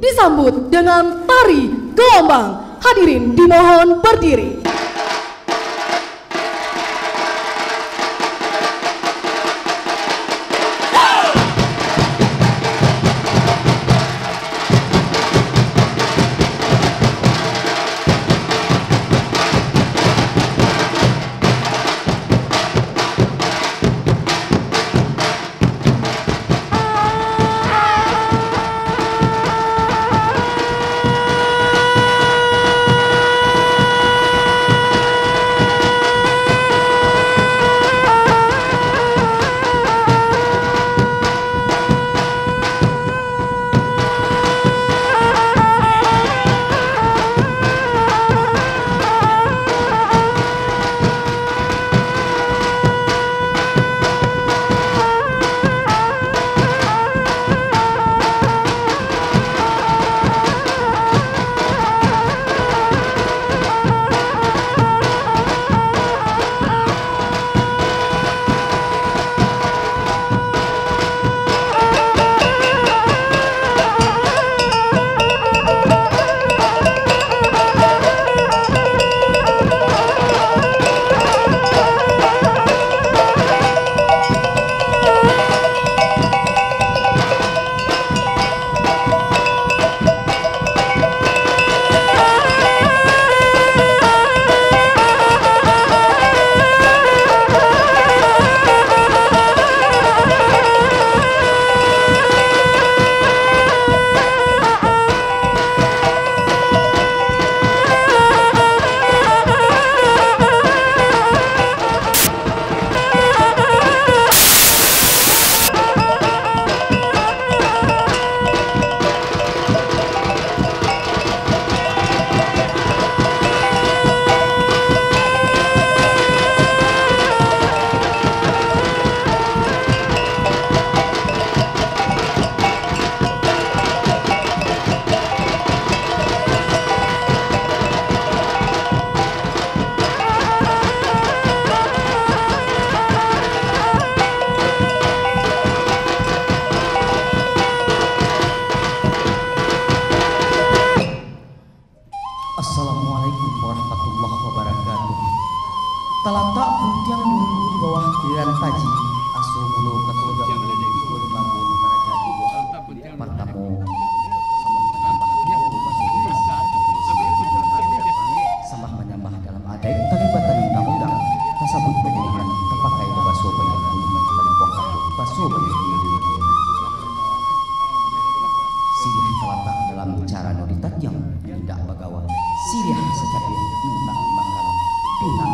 disambut dengan tari gelombang. Hadirin dimohon berdiri. Talatak puntiang dulu di bawah kuliran taji. Asu mulu ketua dulu di kuliran bangun para jadi Partamu sambah menyambah dalam terlibatan undang-undang tersebut terpakai banyak bulu banyak bulu Sirih terletak dalam cara noditat yang tidak bagawa. Sirih sekapi minta dimakan, pinang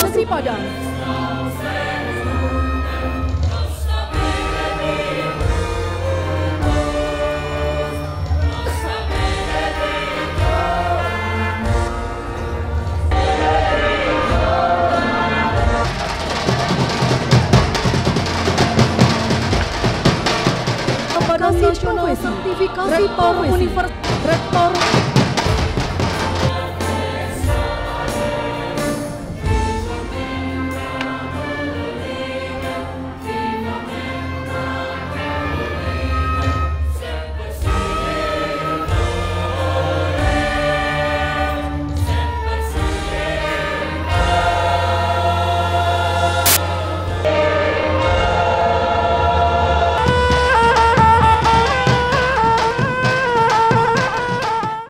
Così voglio. Così poveri, santificati poveri, reformi.